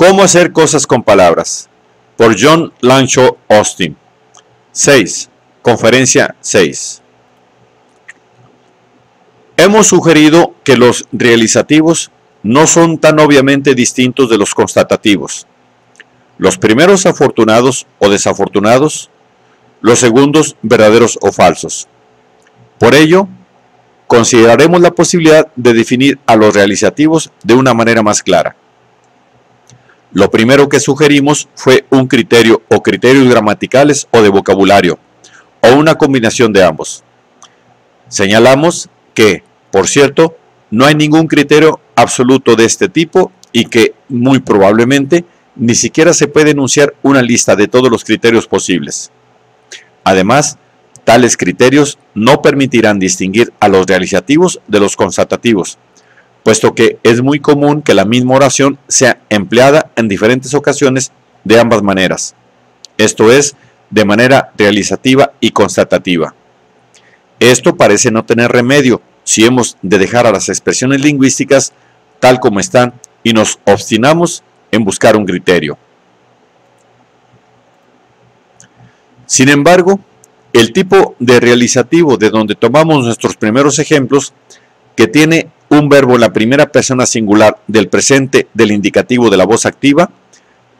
Cómo hacer cosas con palabras. Por John Langshaw Austin. 6. Conferencia 6. Hemos sugerido que los realizativos no son tan obviamente distintos de los constatativos. Los primeros afortunados o desafortunados, los segundos verdaderos o falsos. Por ello, consideraremos la posibilidad de definir a los realizativos de una manera más clara. Lo primero que sugerimos fue un criterio o criterios gramaticales o de vocabulario, o una combinación de ambos. Señalamos que, por cierto, no hay ningún criterio absoluto de este tipo y que muy probablemente ni siquiera se puede enunciar una lista de todos los criterios posibles. Además, tales criterios no permitirán distinguir a los realizativos de los constatativos, puesto que es muy común que la misma oración sea empleada en diferentes ocasiones de ambas maneras, esto es, de manera realizativa y constatativa. Esto parece no tener remedio si hemos de dejar a las expresiones lingüísticas tal como están y nos obstinamos en buscar un criterio. Sin embargo, el tipo de realizativo de donde tomamos nuestros primeros ejemplos, que tiene un verbo en la primera persona singular del presente del indicativo de la voz activa,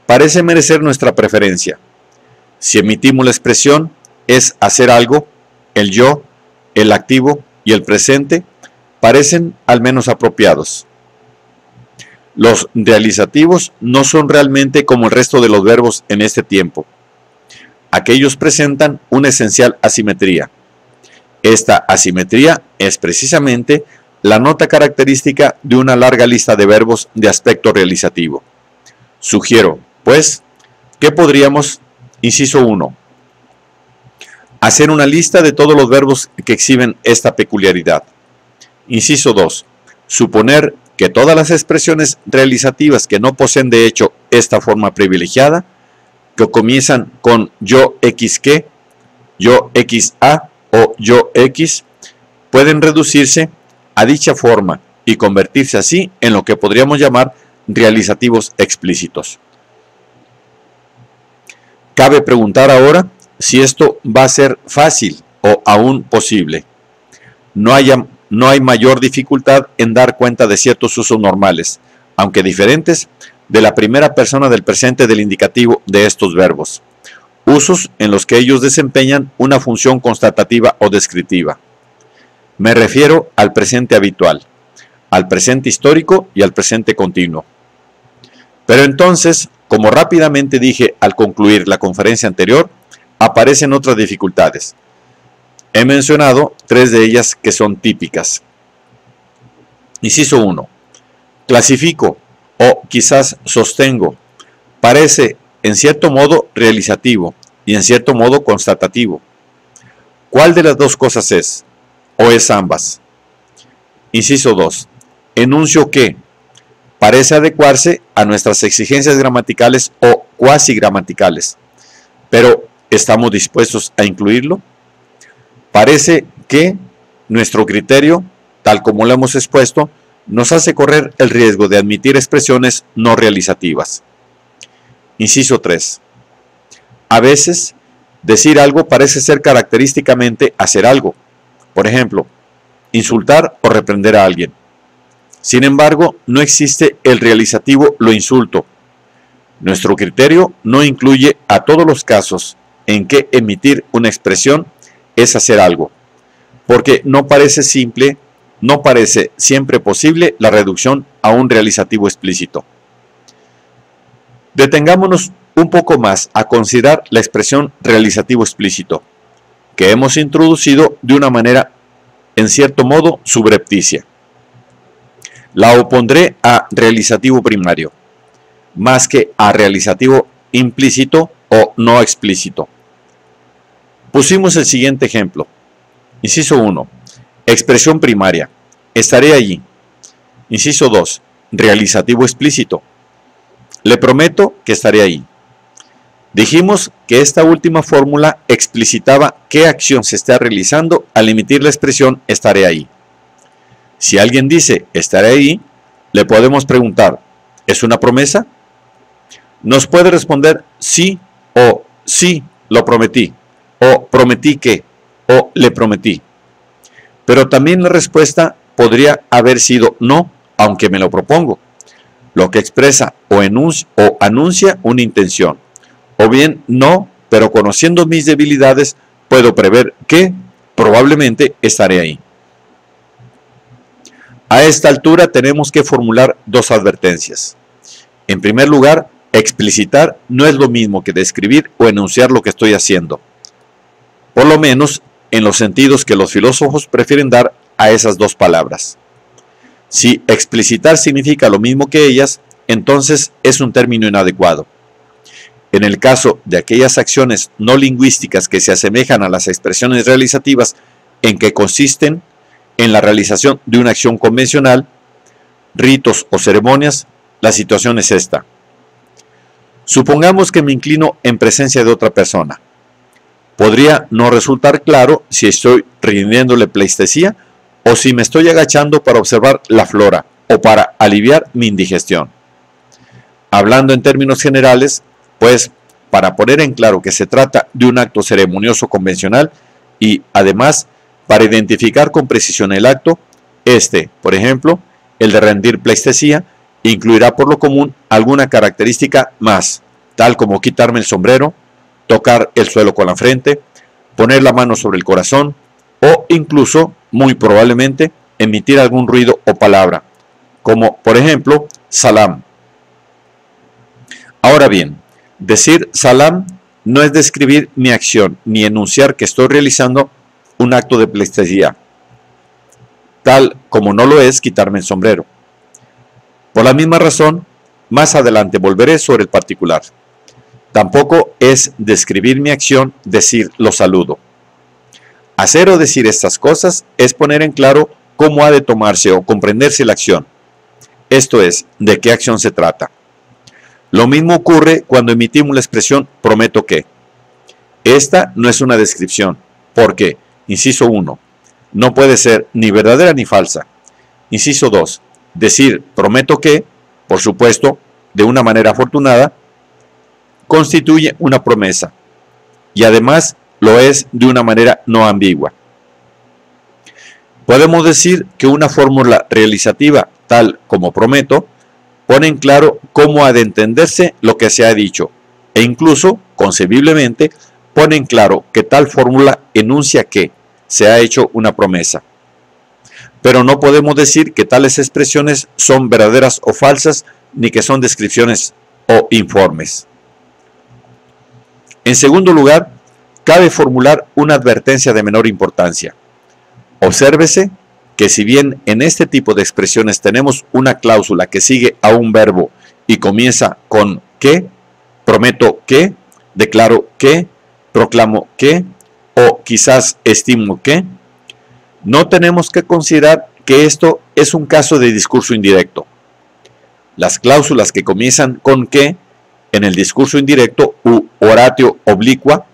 parece merecer nuestra preferencia. Si emitimos la expresión es hacer algo, el yo, el activo y el presente parecen al menos apropiados. Los realizativos no son realmente como el resto de los verbos en este tiempo. Aquellos presentan una esencial asimetría. Esta asimetría es precisamente la nota característica de una larga lista de verbos de aspecto realizativo. Sugiero, pues, que podríamos, inciso 1, hacer una lista de todos los verbos que exhiben esta peculiaridad. Inciso 2, suponer que todas las expresiones realizativas que no poseen de hecho esta forma privilegiada, que comienzan con yo x que, yo x a o yo x, pueden reducirse a dicha forma y convertirse así en lo que podríamos llamar realizativos explícitos. Cabe preguntar ahora si esto va a ser fácil o aún posible. No, no hay mayor dificultad en dar cuenta de ciertos usos normales, aunque diferentes, de la primera persona del presente del indicativo de estos verbos. Usos en los que ellos desempeñan una función constatativa o descriptiva. Me refiero al presente habitual, al presente histórico y al presente continuo. Pero entonces, como rápidamente dije al concluir la conferencia anterior, aparecen otras dificultades. He mencionado tres de ellas que son típicas. Inciso 1. Clasifico o quizás sostengo. Parece en cierto modo realizativo y en cierto modo constatativo. ¿Cuál de las dos cosas es? O es ambas. Inciso 2. Enuncio que parece adecuarse a nuestras exigencias gramaticales o cuasi gramaticales, pero ¿estamos dispuestos a incluirlo? Parece que nuestro criterio, tal como lo hemos expuesto, nos hace correr el riesgo de admitir expresiones no realizativas. Inciso 3. A veces, decir algo parece ser característicamente hacer algo, por ejemplo, insultar o reprender a alguien. Sin embargo, no existe el realizativo lo insulto. Nuestro criterio no incluye a todos los casos en que emitir una expresión es hacer algo, porque no parece simple, no parece siempre posible la reducción a un realizativo explícito. Detengámonos un poco más a considerar la expresión realizativo explícito que hemos introducido de una manera, en cierto modo, subrepticia. La opondré a realizativo primario, más que a realizativo implícito o no explícito. Pusimos el siguiente ejemplo. Inciso 1. Expresión primaria. Estaré allí. Inciso 2. Realizativo explícito. Le prometo que estaré ahí. Dijimos que esta última fórmula explicitaba qué acción se está realizando al emitir la expresión estaré ahí. Si alguien dice estaré ahí, le podemos preguntar, ¿es una promesa? nos puede responder sí o sí, lo prometí, o prometí que, o le prometí. Pero también la respuesta podría haber sido no, aunque me lo propongo, lo que expresa o, o anuncia una intención, o bien no, pero conociendo mis debilidades, puedo prever que probablemente estaré ahí. A esta altura tenemos que formular dos advertencias. En primer lugar, explicitar no es lo mismo que describir o enunciar lo que estoy haciendo. Por lo menos en los sentidos que los filósofos prefieren dar a esas dos palabras. Si explicitar significa lo mismo que ellas, entonces es un término inadecuado. En el caso de aquellas acciones no lingüísticas que se asemejan a las expresiones realizativas en que consisten en la realización de una acción convencional, ritos o ceremonias, la situación es esta. Supongamos que me inclino en presencia de otra persona. Podría no resultar claro si estoy rindiéndole pleistesía o si me estoy agachando para observar la flora o para aliviar mi indigestión. Hablando en términos generales, pues para poner en claro que se trata de un acto ceremonioso convencional y además para identificar con precisión el acto, este, por ejemplo, el de rendir pleistesía, incluirá por lo común alguna característica más, tal como quitarme el sombrero, tocar el suelo con la frente, poner la mano sobre el corazón o incluso, muy probablemente, emitir algún ruido o palabra, como por ejemplo, salam. Ahora bien, Decir salam no es describir mi acción ni enunciar que estoy realizando un acto de pleistesía, tal como no lo es quitarme el sombrero. Por la misma razón, más adelante volveré sobre el particular. Tampoco es describir mi acción decir lo saludo. Hacer o decir estas cosas es poner en claro cómo ha de tomarse o comprenderse la acción. Esto es, de qué acción se trata. Lo mismo ocurre cuando emitimos la expresión prometo que. Esta no es una descripción, porque, inciso 1, no puede ser ni verdadera ni falsa. Inciso 2, decir prometo que, por supuesto, de una manera afortunada, constituye una promesa y además lo es de una manera no ambigua. Podemos decir que una fórmula realizativa tal como prometo pone en claro cómo ha de entenderse lo que se ha dicho e incluso, concebiblemente, pone en claro que tal fórmula enuncia que se ha hecho una promesa. Pero no podemos decir que tales expresiones son verdaderas o falsas, ni que son descripciones o informes. En segundo lugar, cabe formular una advertencia de menor importancia. Obsérvese que si bien en este tipo de expresiones tenemos una cláusula que sigue a un verbo y comienza con que, prometo que, declaro que, proclamo que, o quizás estimo que, no tenemos que considerar que esto es un caso de discurso indirecto. Las cláusulas que comienzan con que en el discurso indirecto u oratio oblicua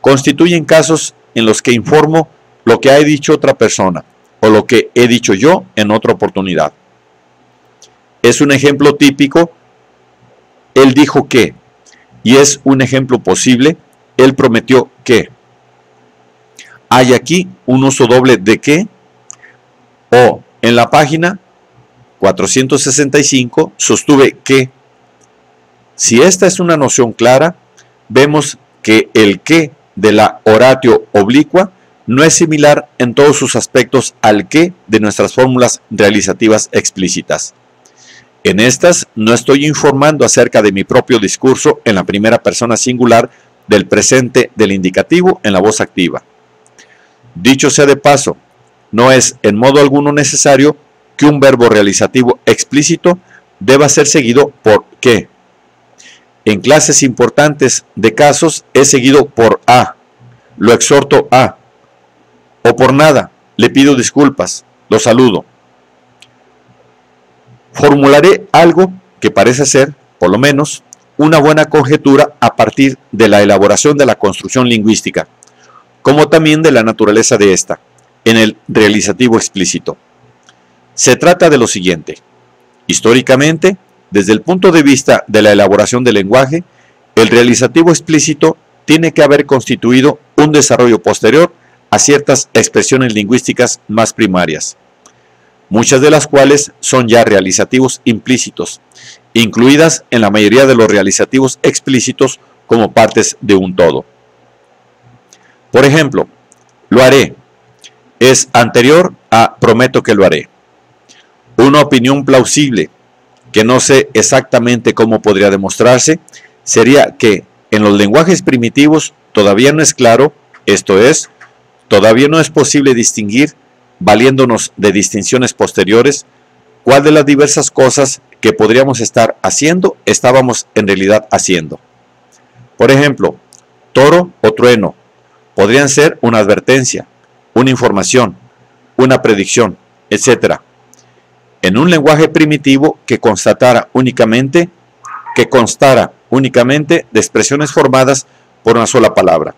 constituyen casos en los que informo lo que ha dicho otra persona o lo que he dicho yo en otra oportunidad. Es un ejemplo típico, él dijo que, y es un ejemplo posible, él prometió que. Hay aquí un uso doble de que, o en la página 465 sostuve que. Si esta es una noción clara, vemos que el que de la oratio oblicua no es similar en todos sus aspectos al que de nuestras fórmulas realizativas explícitas. En estas no estoy informando acerca de mi propio discurso en la primera persona singular del presente del indicativo en la voz activa. Dicho sea de paso, no es en modo alguno necesario que un verbo realizativo explícito deba ser seguido por que. En clases importantes de casos es seguido por a. Lo exhorto a o por nada, le pido disculpas, lo saludo. Formularé algo que parece ser, por lo menos, una buena conjetura a partir de la elaboración de la construcción lingüística, como también de la naturaleza de esta, en el realizativo explícito. Se trata de lo siguiente. Históricamente, desde el punto de vista de la elaboración del lenguaje, el realizativo explícito tiene que haber constituido un desarrollo posterior a ciertas expresiones lingüísticas más primarias, muchas de las cuales son ya realizativos implícitos, incluidas en la mayoría de los realizativos explícitos como partes de un todo. Por ejemplo, lo haré es anterior a prometo que lo haré. Una opinión plausible, que no sé exactamente cómo podría demostrarse, sería que en los lenguajes primitivos todavía no es claro, esto es, todavía no es posible distinguir, valiéndonos de distinciones posteriores, cuál de las diversas cosas que podríamos estar haciendo estábamos en realidad haciendo. Por ejemplo, toro o trueno podrían ser una advertencia, una información, una predicción, etc. En un lenguaje primitivo que constatara únicamente, que constara únicamente de expresiones formadas por una sola palabra.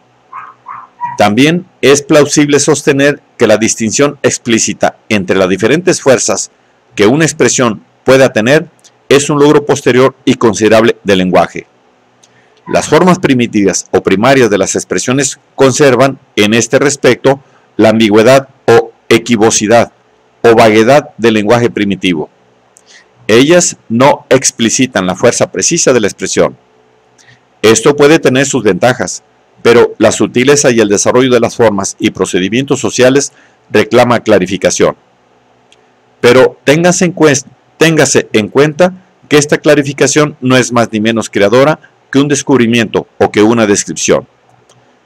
También es plausible sostener que la distinción explícita entre las diferentes fuerzas que una expresión pueda tener es un logro posterior y considerable del lenguaje. Las formas primitivas o primarias de las expresiones conservan, en este respecto, la ambigüedad o equivocidad o vaguedad del lenguaje primitivo. Ellas no explicitan la fuerza precisa de la expresión. Esto puede tener sus ventajas, pero la sutileza y el desarrollo de las formas y procedimientos sociales reclama clarificación. Pero téngase en, téngase en cuenta que esta clarificación no es más ni menos creadora que un descubrimiento o que una descripción.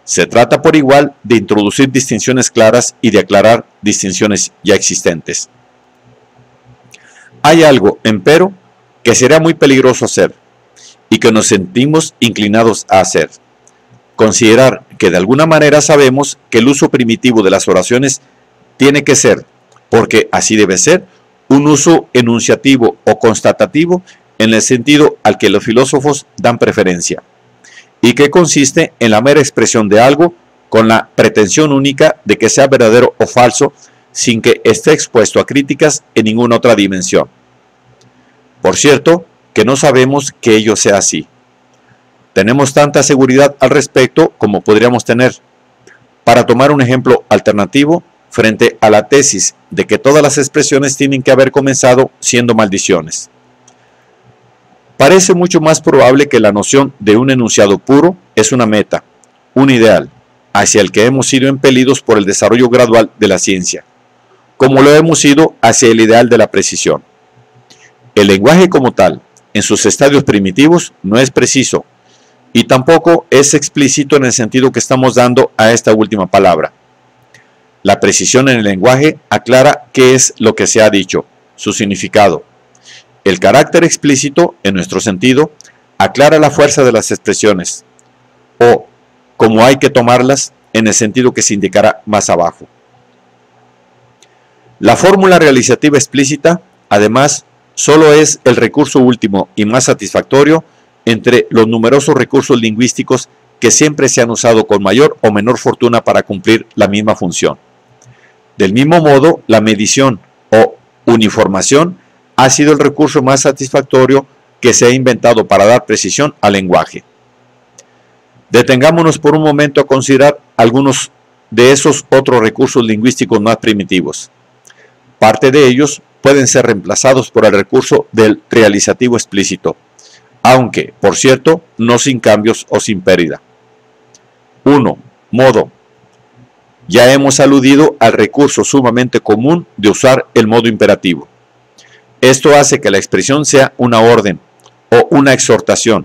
Se trata por igual de introducir distinciones claras y de aclarar distinciones ya existentes. Hay algo, empero, que será muy peligroso hacer y que nos sentimos inclinados a hacer considerar que de alguna manera sabemos que el uso primitivo de las oraciones tiene que ser, porque así debe ser, un uso enunciativo o constatativo en el sentido al que los filósofos dan preferencia, y que consiste en la mera expresión de algo con la pretensión única de que sea verdadero o falso sin que esté expuesto a críticas en ninguna otra dimensión. Por cierto, que no sabemos que ello sea así tenemos tanta seguridad al respecto como podríamos tener. Para tomar un ejemplo alternativo, frente a la tesis de que todas las expresiones tienen que haber comenzado siendo maldiciones. Parece mucho más probable que la noción de un enunciado puro es una meta, un ideal, hacia el que hemos sido impelidos por el desarrollo gradual de la ciencia, como lo hemos sido hacia el ideal de la precisión. El lenguaje como tal, en sus estadios primitivos, no es preciso, y tampoco es explícito en el sentido que estamos dando a esta última palabra. La precisión en el lenguaje aclara qué es lo que se ha dicho, su significado. El carácter explícito, en nuestro sentido, aclara la fuerza de las expresiones, o cómo hay que tomarlas en el sentido que se indicará más abajo. La fórmula realizativa explícita, además, solo es el recurso último y más satisfactorio entre los numerosos recursos lingüísticos que siempre se han usado con mayor o menor fortuna para cumplir la misma función. Del mismo modo, la medición o uniformación ha sido el recurso más satisfactorio que se ha inventado para dar precisión al lenguaje. Detengámonos por un momento a considerar algunos de esos otros recursos lingüísticos más primitivos. Parte de ellos pueden ser reemplazados por el recurso del realizativo explícito, aunque, por cierto, no sin cambios o sin pérdida. 1. Modo. Ya hemos aludido al recurso sumamente común de usar el modo imperativo. Esto hace que la expresión sea una orden o una exhortación,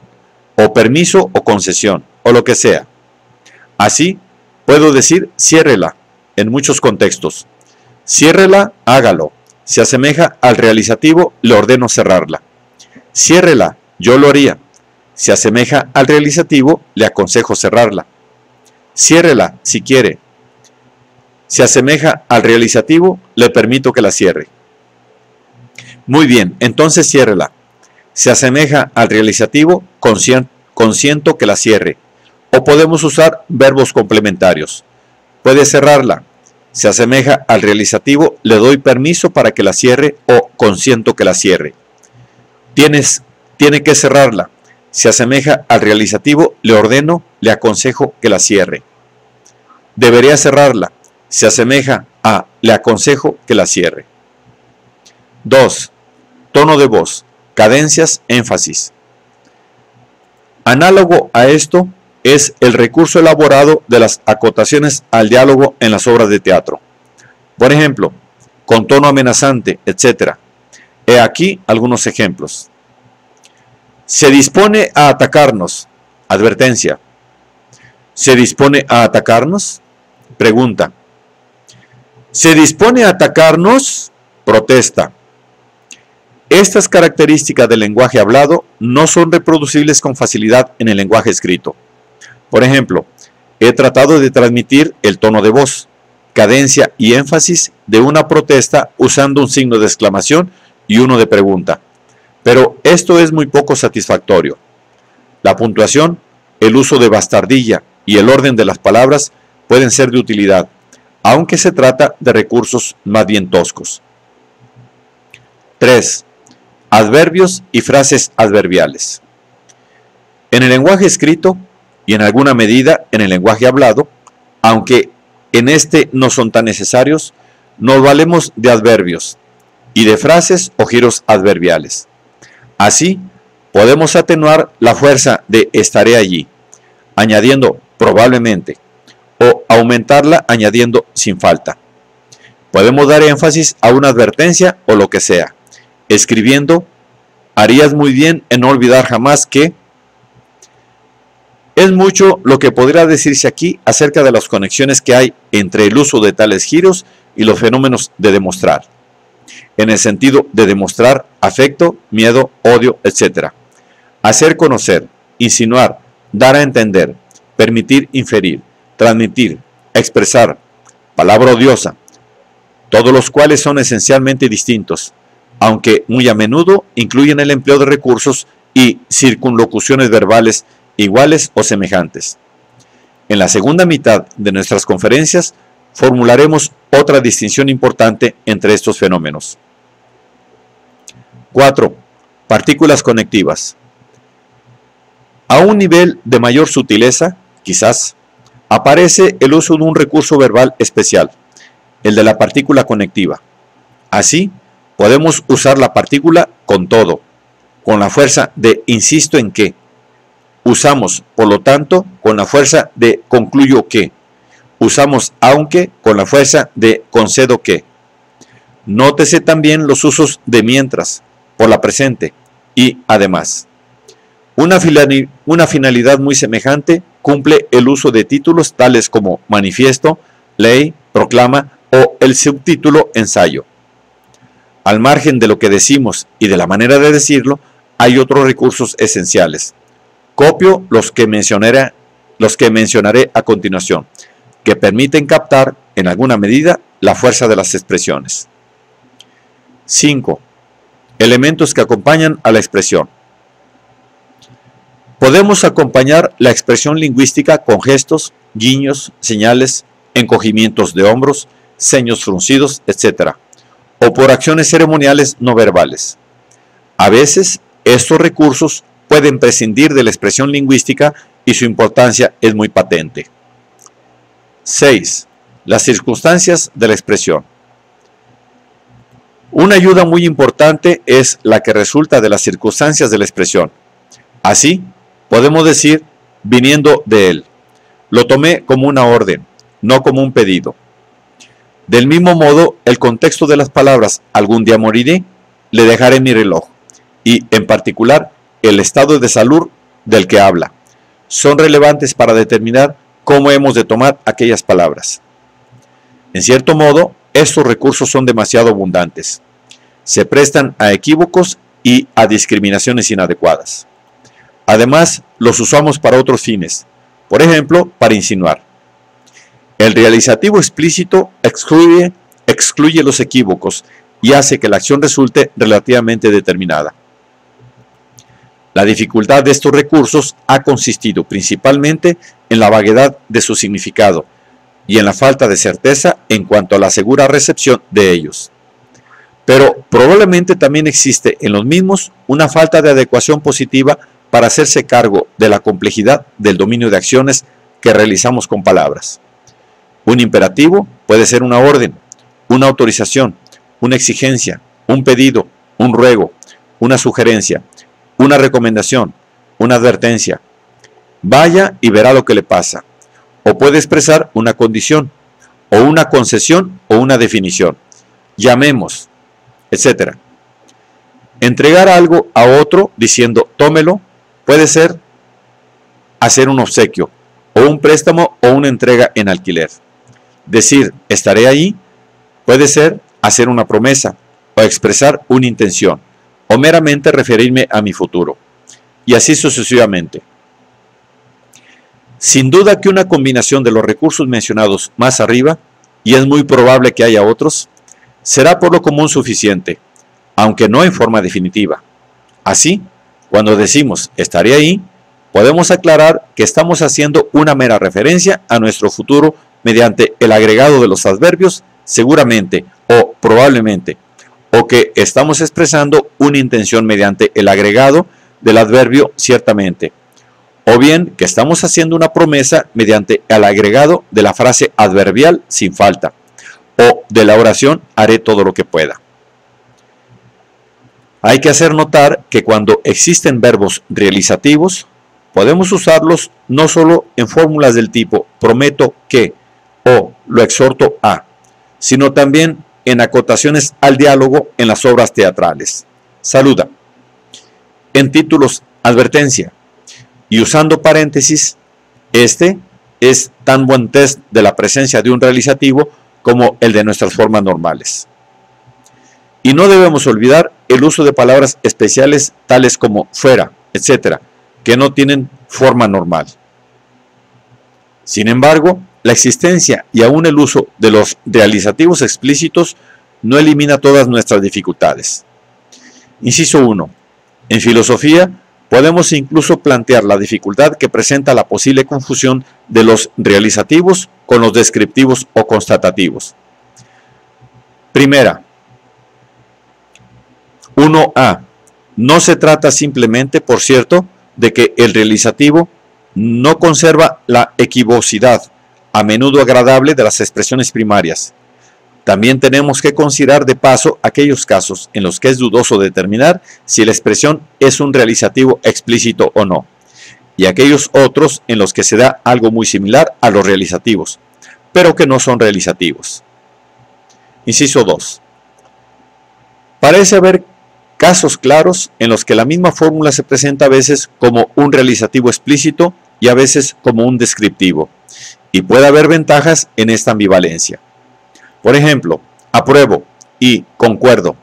o permiso o concesión, o lo que sea. Así, puedo decir ciérrela en muchos contextos. Ciérrela, hágalo. Se asemeja al realizativo, le ordeno cerrarla. Ciérrela, yo lo haría. Se asemeja al realizativo, le aconsejo cerrarla. Ciérrela si quiere. Se asemeja al realizativo, le permito que la cierre. Muy bien, entonces ciérrela. Se asemeja al realizativo, consiento que la cierre. O podemos usar verbos complementarios. Puede cerrarla. Se asemeja al realizativo, le doy permiso para que la cierre o consiento que la cierre. Tienes tiene que cerrarla. Se asemeja al realizativo, le ordeno, le aconsejo que la cierre. Debería cerrarla. Se asemeja a le aconsejo que la cierre. 2. Tono de voz, cadencias, énfasis. Análogo a esto es el recurso elaborado de las acotaciones al diálogo en las obras de teatro. Por ejemplo, con tono amenazante, etc. He aquí algunos ejemplos. Se dispone a atacarnos. Advertencia. ¿Se dispone a atacarnos? Pregunta. ¿Se dispone a atacarnos? Protesta. Estas características del lenguaje hablado no son reproducibles con facilidad en el lenguaje escrito. Por ejemplo, he tratado de transmitir el tono de voz, cadencia y énfasis de una protesta usando un signo de exclamación y uno de pregunta. Pero esto es muy poco satisfactorio. La puntuación, el uso de bastardilla y el orden de las palabras pueden ser de utilidad, aunque se trata de recursos más bien toscos. 3 adverbios y frases adverbiales. En el lenguaje escrito y en alguna medida en el lenguaje hablado, aunque en este no son tan necesarios, nos valemos de adverbios y de frases o giros adverbiales. Así, podemos atenuar la fuerza de estaré allí, añadiendo probablemente, o aumentarla añadiendo sin falta. Podemos dar énfasis a una advertencia o lo que sea escribiendo, harías muy bien en no olvidar jamás que es mucho lo que podría decirse aquí acerca de las conexiones que hay entre el uso de tales giros y los fenómenos de demostrar, en el sentido de demostrar afecto, miedo, odio, etc. Hacer conocer, insinuar, dar a entender, permitir inferir, transmitir, expresar, palabra odiosa, todos los cuales son esencialmente distintos, aunque muy a menudo incluyen el empleo de recursos y circunlocuciones verbales iguales o semejantes. En la segunda mitad de nuestras conferencias formularemos otra distinción importante entre estos fenómenos. 4. Partículas conectivas. A un nivel de mayor sutileza, quizás, aparece el uso de un recurso verbal especial, el de la partícula conectiva. Así, Podemos usar la partícula con todo, con la fuerza de insisto en que. Usamos, por lo tanto, con la fuerza de concluyo que. Usamos aunque con la fuerza de concedo que. Nótese también los usos de mientras, por la presente y además. Una, una finalidad muy semejante cumple el uso de títulos tales como manifiesto, ley, proclama o el subtítulo ensayo. Al margen de lo que decimos y de la manera de decirlo, hay otros recursos esenciales. Copio los que mencionaré, los que mencionaré a continuación, que permiten captar, en alguna medida, la fuerza de las expresiones. 5. Elementos que acompañan a la expresión. Podemos acompañar la expresión lingüística con gestos, guiños, señales, encogimientos de hombros, seños fruncidos, etc o por acciones ceremoniales no verbales. A veces, estos recursos pueden prescindir de la expresión lingüística y su importancia es muy patente. 6. Las circunstancias de la expresión. Una ayuda muy importante es la que resulta de las circunstancias de la expresión. Así, podemos decir, viniendo de él, lo tomé como una orden, no como un pedido. Del mismo modo, el contexto de las palabras algún día moriré, le dejaré mi reloj, y en particular el estado de salud del que habla, son relevantes para determinar cómo hemos de tomar aquellas palabras. En cierto modo, estos recursos son demasiado abundantes. Se prestan a equívocos y a discriminaciones inadecuadas. Además, los usamos para otros fines, por ejemplo, para insinuar. El realizativo explícito excluye, excluye los equívocos y hace que la acción resulte relativamente determinada. La dificultad de estos recursos ha consistido principalmente en la vaguedad de su significado y en la falta de certeza en cuanto a la segura recepción de ellos. pero probablemente también existe en los mismos una falta de adecuación positiva para hacerse cargo de la complejidad del dominio de acciones que realizamos con palabras. Un imperativo puede ser una orden, una autorización, una exigencia, un pedido, un ruego, una sugerencia, una recomendación, una advertencia. Vaya y verá lo que le pasa. O puede expresar una condición, o una concesión o una definición. Llamemos, etc. Entregar algo a otro diciendo tómelo puede ser hacer un obsequio o un préstamo o una entrega en alquiler. Decir estaré ahí puede ser hacer una promesa o expresar una intención o meramente referirme a mi futuro. Y así sucesivamente. Sin duda que una combinación de los recursos mencionados más arriba, y es muy probable que haya otros, será por lo común suficiente, aunque no en forma definitiva. Así, cuando decimos estaré ahí, podemos aclarar que estamos haciendo una mera referencia a nuestro futuro mediante el agregado de los adverbios seguramente o probablemente, o que estamos expresando una intención mediante el agregado del adverbio ciertamente, o bien que estamos haciendo una promesa mediante el agregado de la frase adverbial sin falta o de la oración haré todo lo que pueda. Hay que hacer notar que cuando existen verbos realizativos, podemos usarlos no solo en fórmulas del tipo prometo que o lo exhorto a, sino también en acotaciones al diálogo en las obras teatrales. Saluda. En títulos, advertencia. Y usando paréntesis, este es tan buen test de la presencia de un realizativo como el de nuestras formas normales. Y no debemos olvidar el uso de palabras especiales tales como fuera, etcétera, que no tienen forma normal. Sin embargo, la existencia y aún el uso de los realizativos explícitos no elimina todas nuestras dificultades. Inciso 1. En filosofía, podemos incluso plantear la dificultad que presenta la posible confusión de los realizativos con los descriptivos o constatativos. Primera, 1a. No se trata simplemente, por cierto, de que el realizativo no conserva la equivocidad, a menudo agradable, de las expresiones primarias. También tenemos que considerar de paso aquellos casos en los que es dudoso determinar si la expresión es un realizativo explícito o no y aquellos otros en los que se da algo muy similar a los realizativos, pero que no son realizativos. Inciso 2. Parece haber casos claros en los que la misma fórmula se presenta a veces como un realizativo explícito y a veces como un descriptivo, y puede haber ventajas en esta ambivalencia. Por ejemplo, apruebo y concuerdo.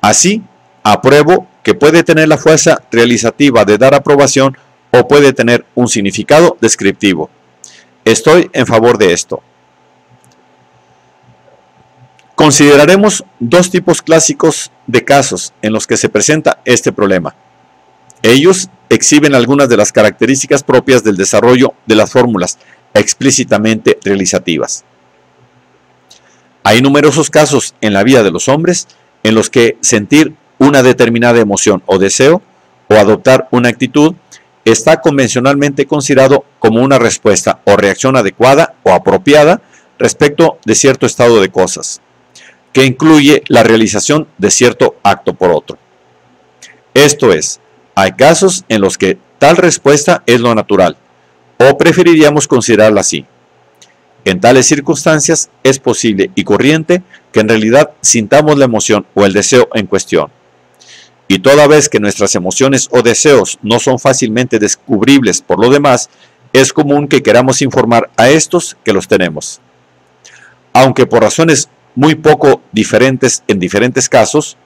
Así, apruebo que puede tener la fuerza realizativa de dar aprobación o puede tener un significado descriptivo. Estoy en favor de esto. Consideraremos dos tipos clásicos de casos en los que se presenta este problema. Ellos exhiben algunas de las características propias del desarrollo de las fórmulas explícitamente realizativas. Hay numerosos casos en la vida de los hombres en los que sentir una determinada emoción o deseo o adoptar una actitud está convencionalmente considerado como una respuesta o reacción adecuada o apropiada respecto de cierto estado de cosas, que incluye la realización de cierto acto por otro. Esto es, hay casos en los que tal respuesta es lo natural, o preferiríamos considerarla así. En tales circunstancias es posible y corriente que en realidad sintamos la emoción o el deseo en cuestión y toda vez que nuestras emociones o deseos no son fácilmente descubribles por lo demás, es común que queramos informar a estos que los tenemos. Aunque por razones muy poco diferentes en diferentes casos,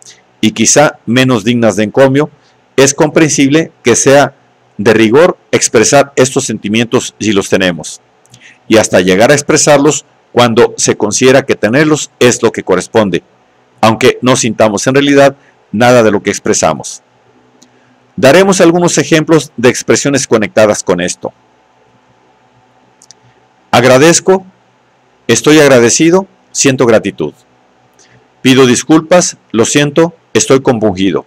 y quizá menos dignas de encomio, es comprensible que sea de rigor expresar estos sentimientos si los tenemos, y hasta llegar a expresarlos cuando se considera que tenerlos es lo que corresponde, aunque no sintamos en realidad nada de lo que expresamos. Daremos algunos ejemplos de expresiones conectadas con esto. Agradezco, estoy agradecido, siento gratitud. pido disculpas, lo siento, estoy compungido.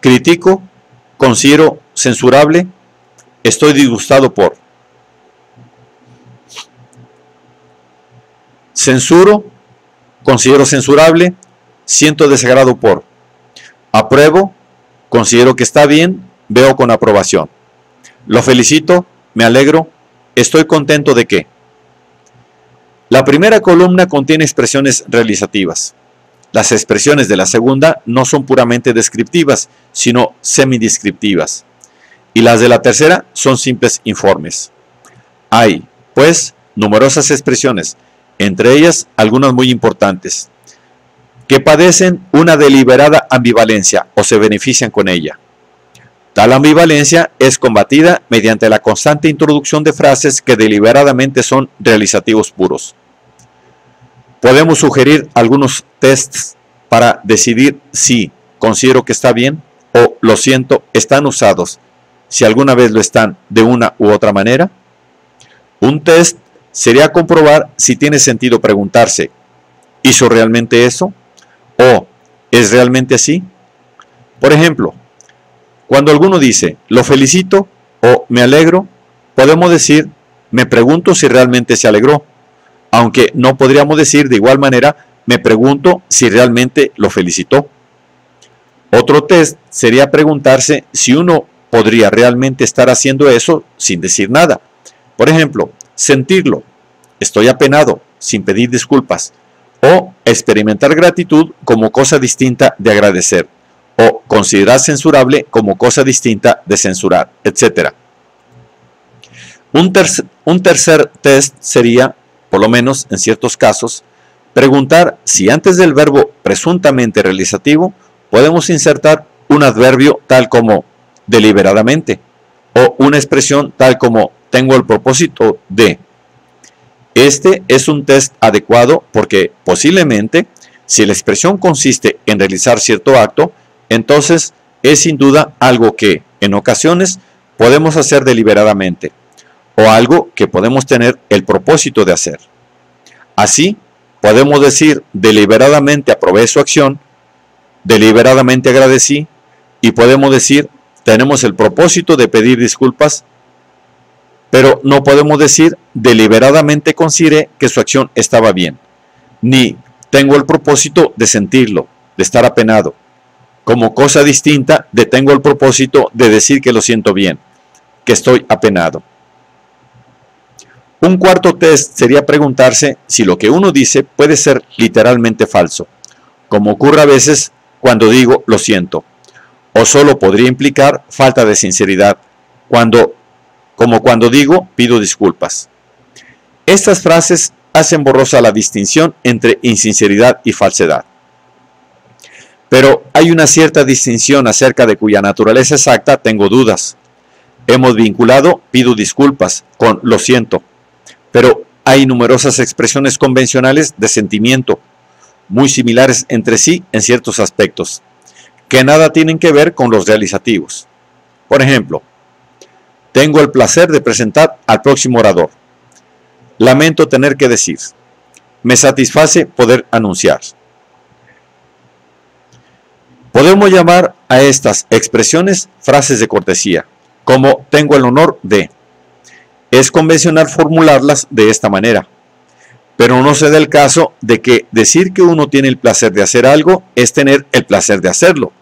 Critico, considero censurable, estoy disgustado por. Censuro, considero censurable, siento desagrado por. Apruebo, considero que está bien, veo con aprobación. Lo felicito, me alegro, estoy contento de que. La primera columna contiene expresiones realizativas. Las expresiones de la segunda no son puramente descriptivas, sino semidescriptivas. Y las de la tercera son simples informes. Hay, pues, numerosas expresiones, entre ellas algunas muy importantes, que padecen una deliberada ambivalencia o se benefician con ella. Tal ambivalencia es combatida mediante la constante introducción de frases que deliberadamente son realizativos puros. Podemos sugerir algunos tests para decidir si considero que está bien o lo siento, están usados, si alguna vez lo están de una u otra manera. Un test sería comprobar si tiene sentido preguntarse, ¿hizo realmente eso? ¿O es realmente así? Por ejemplo, cuando alguno dice, lo felicito o me alegro, podemos decir, me pregunto si realmente se alegró, aunque no podríamos decir de igual manera, me pregunto si realmente lo felicitó. Otro test sería preguntarse si uno podría realmente estar haciendo eso sin decir nada. Por ejemplo, sentirlo, estoy apenado, sin pedir disculpas, o experimentar gratitud como cosa distinta de agradecer, o considerar censurable como cosa distinta de censurar, etc. Un, un tercer test sería, por lo menos en ciertos casos, preguntar si antes del verbo presuntamente realizativo podemos insertar un adverbio tal como deliberadamente o una expresión tal como tengo el propósito de este es un test adecuado porque posiblemente si la expresión consiste en realizar cierto acto, entonces es sin duda algo que en ocasiones podemos hacer deliberadamente o algo que podemos tener el propósito de hacer. Así, podemos decir deliberadamente aprobé su acción, deliberadamente agradecí y podemos decir tenemos el propósito de pedir disculpas pero no podemos decir deliberadamente consideré que su acción estaba bien, ni tengo el propósito de sentirlo, de estar apenado. Como cosa distinta de tengo el propósito de decir que lo siento bien, que estoy apenado. Un cuarto test sería preguntarse si lo que uno dice puede ser literalmente falso, como ocurre a veces cuando digo lo siento, o solo podría implicar falta de sinceridad, cuando como cuando digo pido disculpas. Estas frases hacen borrosa la distinción entre insinceridad y falsedad. Pero hay una cierta distinción acerca de cuya naturaleza exacta tengo dudas. Hemos vinculado pido disculpas con lo siento, pero hay numerosas expresiones convencionales de sentimiento, muy similares entre sí en ciertos aspectos, que nada tienen que ver con los realizativos. Por ejemplo, tengo el placer de presentar al próximo orador. Lamento tener que decir. Me satisface poder anunciar. Podemos llamar a estas expresiones frases de cortesía, como tengo el honor de. Es convencional formularlas de esta manera, pero no se da el caso de que decir que uno tiene el placer de hacer algo es tener el placer de hacerlo.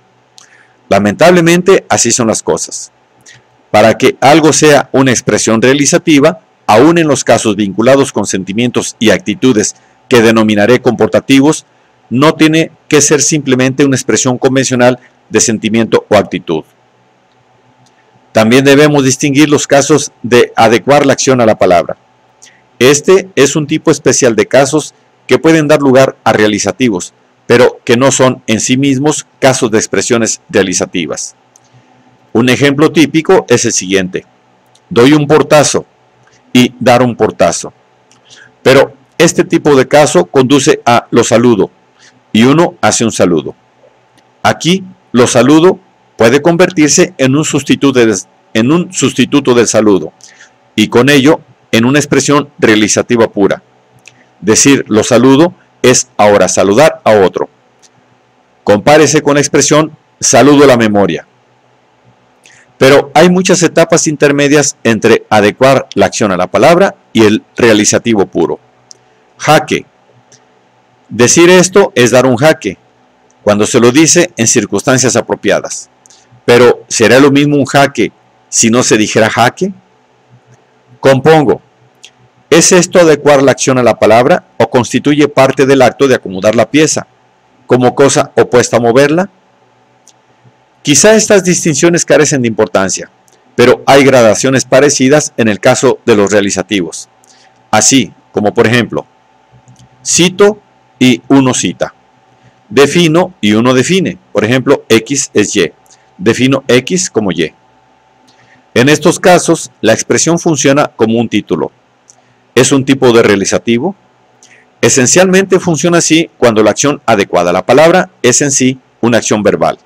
Lamentablemente así son las cosas. Para que algo sea una expresión realizativa, aún en los casos vinculados con sentimientos y actitudes que denominaré comportativos, no tiene que ser simplemente una expresión convencional de sentimiento o actitud. También debemos distinguir los casos de adecuar la acción a la palabra. Este es un tipo especial de casos que pueden dar lugar a realizativos, pero que no son en sí mismos casos de expresiones realizativas. Un ejemplo típico es el siguiente. Doy un portazo y dar un portazo. Pero este tipo de caso conduce a lo saludo y uno hace un saludo. Aquí lo saludo puede convertirse en un sustituto, del saludo y con ello en una expresión realizativa pura. Decir lo saludo es ahora saludar a otro. Compárese con la expresión saludo la memoria. Pero hay muchas etapas intermedias entre adecuar la acción a la palabra y el realizativo puro. Jaque. Decir esto es dar un jaque, cuando se lo dice en circunstancias apropiadas. Pero ¿será lo mismo un jaque si no se dijera jaque? Compongo. ¿Es esto adecuar la acción a la palabra o constituye parte del acto de acomodar la pieza, como cosa opuesta a moverla? Quizá estas distinciones carecen de importancia, pero hay gradaciones parecidas en el caso de los realizativos. Así como por ejemplo, cito y uno cita. Defino y uno define. Por ejemplo, X es Y. Defino X como Y. En estos casos, la expresión funciona como un título. ¿Es un tipo de realizativo? Esencialmente funciona así cuando la acción adecuada a la palabra es en sí una acción verbal.